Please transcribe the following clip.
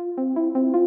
Música